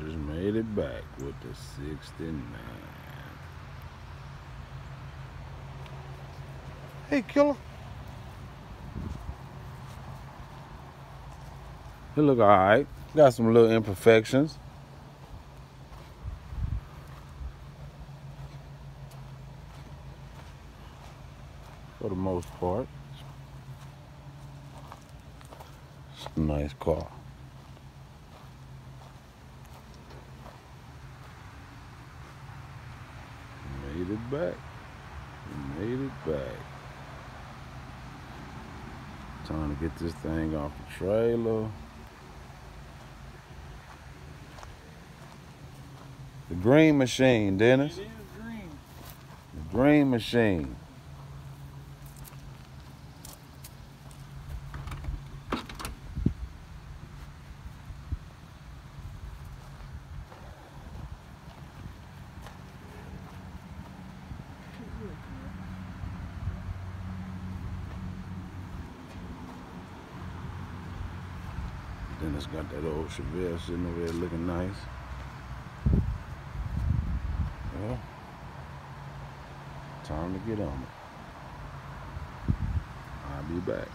Just made it back with the 69. Hey, killer. It look alright. Got some little imperfections. For the most part. It's a nice car. Made it back. Made it back. Time to get this thing off the trailer. The green machine, Dennis. It is green. The green machine. Dennis got that old Chevelle sitting over there looking nice. Well, time to get on it. I'll be back.